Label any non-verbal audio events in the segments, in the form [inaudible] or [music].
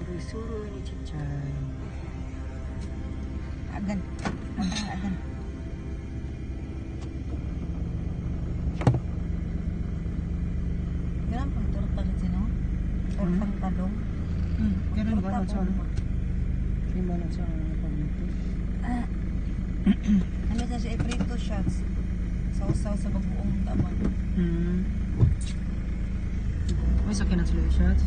Suruy-suruy ni Chichay. Agan. Agan, agan. Ganun pang torta na sino? Tortang talong. Hmm, kailan ba na sa. Kailan ba na sa pagluto? Ah. [clears throat] Ano na siya, iprito shots. Sausaw sa bagoong taman. Hmm. May sakyan na sila yung shots.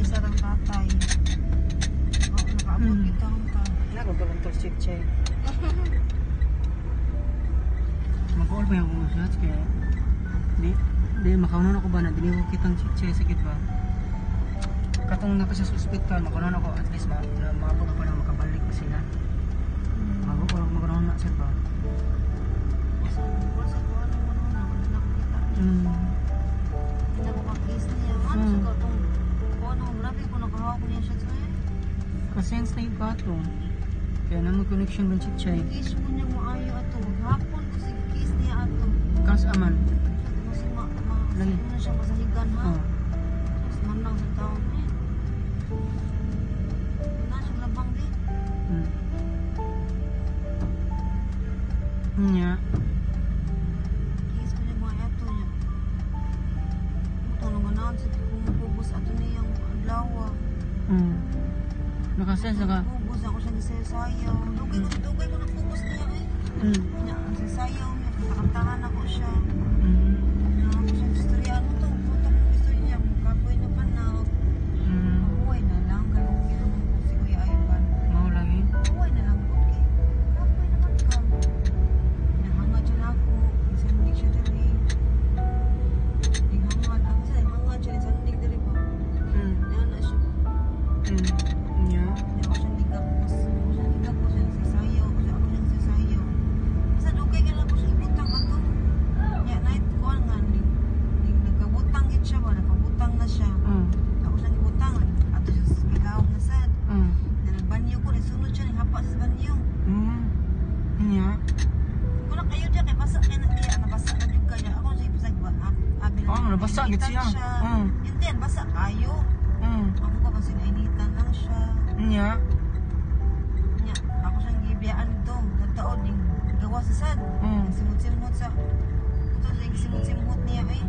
Least nakapamisa ng tatay. Oo, nakaabot Hmm. kita ang ka. Nagpapagantol si Chay. Mag-all ba yung shots kaya di di makaunan ako ba na diniwo kitang Chay sakit ba? Katong naka sa hospital makaunan ako at least ma na maabot ako na makabalik pa sila. Mago ko lang makaunan na sir ba? Ko na, na. Mm. Hindi ko kakis niya. Ano Hmm. Ano, siya sa Kasense na yung gato. Kaya naman connection ba si Chay? Kiss ko niya maayo ato. Hapon ko si kiss niya ato. Kas aman. Kasi ma, ma, ano na siya masahigan ha. Oh. Tapos manang sa taon eh. Na siya labang din. Mm. Nya. Kiss Sayaw. Dugay ko, dugay ko na pubos niya eh. Mm. Niya, ang sayaw niya. Kakantahan ako siya. Mm. Nabasa gid siya. Mm. Hindi yan, basa kayo. Mm. Ako ka kasi nainitan lang siya. Nya. Nya, ako siyang gibiyaan dito. Nagtaon ning gawa sa sad. Mm. Simut-simut sa ito yung simut-simut niya eh.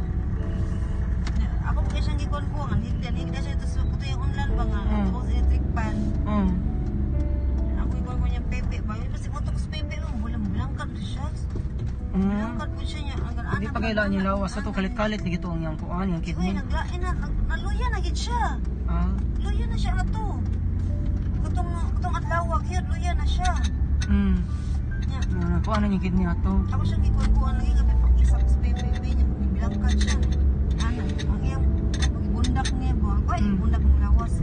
Nya, Ako pa siyang gikuan ko. Ang higdan, higdan siya. Tapos ito yung unlan ba nga. Mm. Ito ko sa electric pan. Mm. Ako ikuan ko niyang pepe ba. Kasi motok sa pepe mo. Bulang-bulangkan siya. Mm. Bulangkan po siya niya. Ang Di pa kailan niya lawas sa to kalit-kalit lagi to ang yang kuan yung Uy, kidney. naglain na. Naluya na gid siya. Ah. Luya na siya ato. Kutong, kutong adlaw, yun, luya na siya. Mm. Nya, Na kuan na yung kidney ato. Ako siyang gikuan-kuan lagi kami pag isap sa PPP niya, bilangkan siya. Ana, ang iyang pagbundak niya? Ako ay Mm. bundak ng lawas.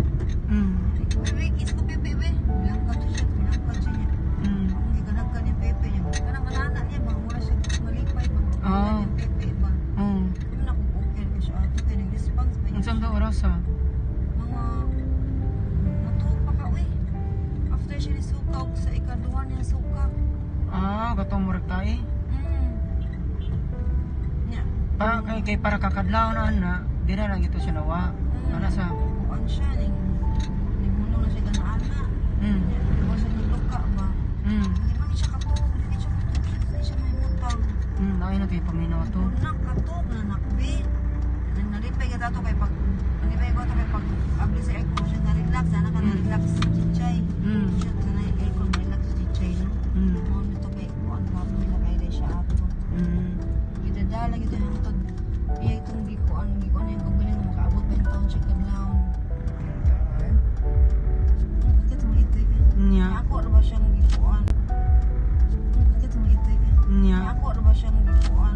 Mm. Bebe, kiss sa ikaduhan niya suka. Ah, katong murag tae. Mm. Nya, Pa kay kay para kakadlaw na na, di na lang ito siya nawa. Ana sa kuan siya ning ning muno na siya ganaana. mm. Nya, kuha siya ng luka ba. Mm. Hindi man siya kato, hindi siya kato, hindi siya may mutang. Mm, naay na kay paminaw to. Nak kato na nakbi. Nang nalipay ka dato kay pag nalipay ko to kay pag abli sa aircon siya na relax, ana ka na Mm. relax sa chichay. Mm. Siya sa sa no. Mm. Mo nito kay kuan ka mo na kay siya ato. Mm. Gidadala gito yung ito. Iya itong gikuan, gikuan yung kagaling na makaabot pa yung taon siya kadlaw. Bakit mo ito eh? Nya. Ako ano ba siyang gikuan? Bakit mo ito eh? Nya. Ako ano ba siyang gikuan?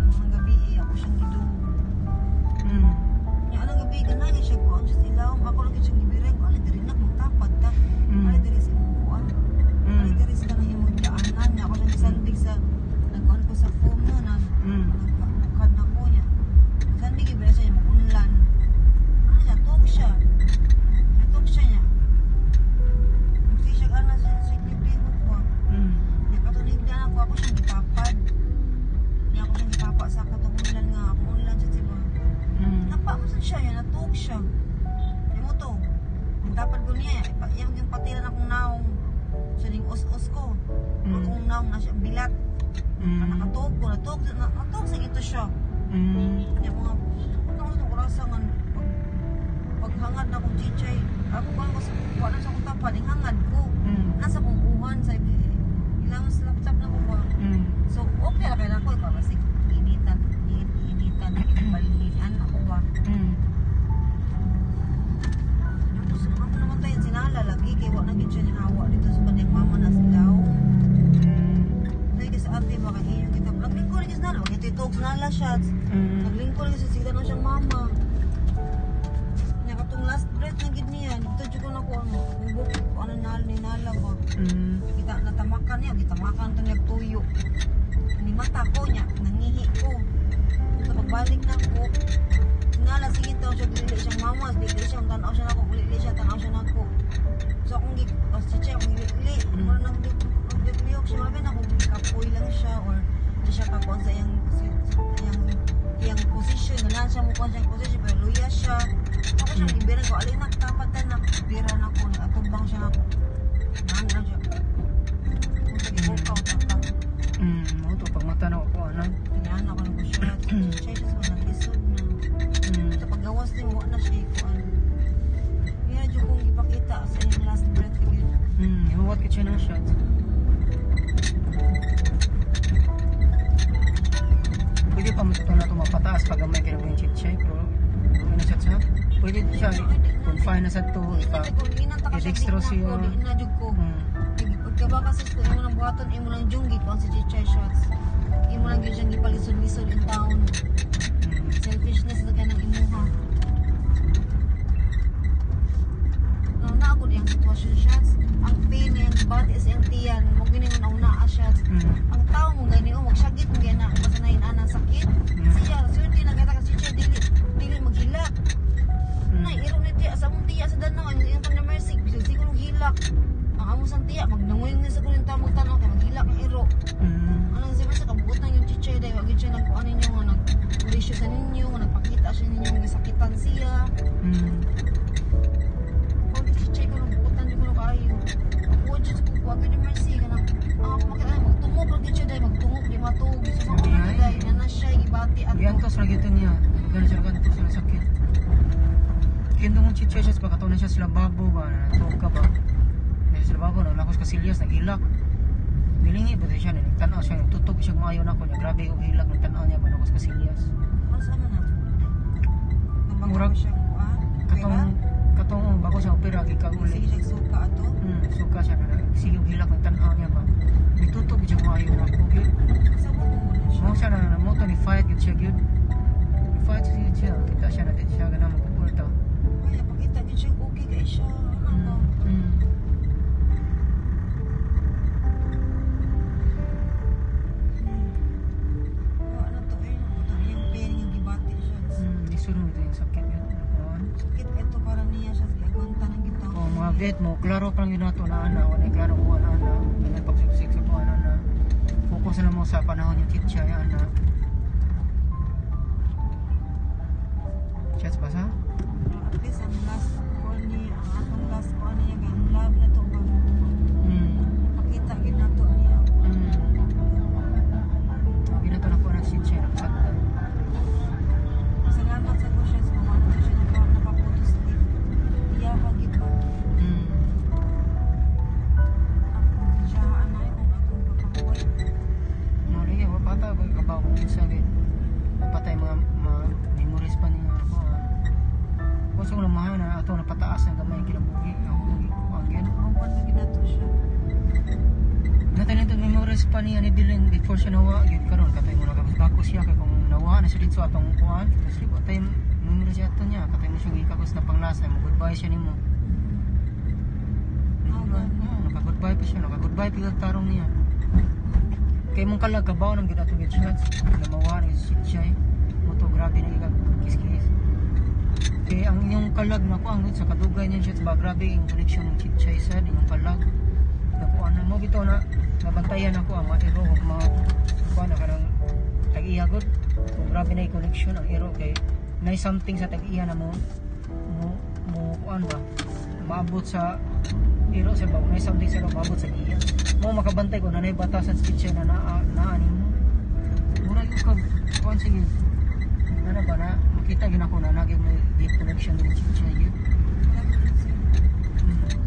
Ko niya, ipa- yan yung patiran akong naong sa ning us-us ko. Mm. Akong naong na siya bilat. Mm. Nakatuog ko, natuog, na, natuog sa ito siya. Mm. Yan mga, ano ko itong orasa nga, pag, paghangad na akong chichay, ako ba ko sa kuha na sa akong tapad, yung hangad ko. Mm. Nasa kong kuhan, sa ilang sa laptop na ko ba. Mm. So, okay na kaya ako, ikaw, kasi initan, initan, nala shots. Mm. Naglingkod lagi sa sila na siyang mama. Nya katong last breath na gid niya, dito jud ko na ko ano, kung buki ko ano nala ni nala ba. Mm. Kita natamakan niya, gitamakan to nagtuyo. Ni mata ko niya, nangihi ko. Sa pagbalik na ko, nala sige taon siya dili siyang mama, dili siya tanaw siya nako, dili siya tanaw siya nako. So akong gi as si Che, akong dili, Mm. mo nang nagdiyok siya, mabi na kung kapoy lang siya or di siya kakuan sa iyang iyang iyang position, na siya mo kuan siyang position, pero luya siya. Ako siya Mm. gibiran ko, alin naktapat na nakbiran ako, atubang siya nako. Naan na siya. Gibukaw, taka. Mm. Mo to pag mata na ko ano. Kanyaan ako ng siya. Siya siya sa nalisod na. Mm. Sa paggawas din mo na siya ikuan. Kaya dyan kong ipakita sa iyong last breath. Mm. Hiwat ka siya shot. Pwede kinang yung chit pero ano siya siya? Pwede siya confine na sa ito ipa. Siya, siya. ko, di na dyan ko. Mm. Pagkaba kasi sa imo ng buhaton, imo ng junggit, kung si Chichay shots. Imo lang yun siyang ipalisod-lisod in town. Mm. Selfishness na ka ng imuha. Nung na ako diyang sitwasyon shots, ang gibati at Giantos lagi ito niya. Gano'n siya gantos na sakit. Kendo mong chicha siya, pagkataon na siya sila babo ba, natuog ka ba? Dahil sila babo, nalakos ka silyas, naghilak. Nilingi ba siya, nagtanaw siya, nagtutog siya maayon ako niya. Grabe yung hilak, nagtanaw niya, manakos ka silyas. Mas ano na? Murag- siya. Katong, katong, oh, bago siya opera, Sige kikaguli. siya suka ato. Hmm, suka siya na, sige hilak, nagtanaw niya ba? Nagtutog siya maayon ako, yun. Fight yun. Fight siya siya, kita siya na din siya, ganang magpupulta. Kaya pakita din siya okay kay siya. Ano ba? Mm. Hmm. Ano gibati siya. Mm. Ano? Oh, mo, klaro pang yun nato na ana, wala klaro na ana. Ano pagsiksik sa po ana na. Focus na mo sa panahon yung kitcha ya ana. Chats ba sa? At least ang last call niya, ang atong last call niya, ang love na to. Sa mga na ato napataas ng gamay kinabuhi, ang buhi ko ang. Mawan na ginato siya. Natin ito memories pa niya ni Dylan before siya nawa, gid karon katay mo nagabako siya kay kung nawa na siya dito atong kuan, kasi patay memories siya ato niya, katay mo siya gika tapos na panglasa mo goodbye siya nimo. Naka-goodbye pa siya naka-goodbye pa yung tarong niya. Kay mong kalag kabaw nang gina to get shots namawa ni shit siya eh mo to grabe na ilang kiss-kiss kay ang inyong kalag na ko ang sa kadugay niya shots ba grabe yung connection ng siya sa inyong kalag. Nakuha na mo bitaw na nabantayan ako ang mga ero o mga kuha na karang tag-iya good. Kung grabe na yung connection ang ero kay na something sa tag-iya na mo mo mo kuan ba maabot sa ero sa bago na something sa maabot sa iya mo makabantay ko na na batasan sa kitchen na naa naani mo. Mura yung kag kuan sige. Na na ba na nakita yun ako na lagi may deep connection din sa iyo. Wala ko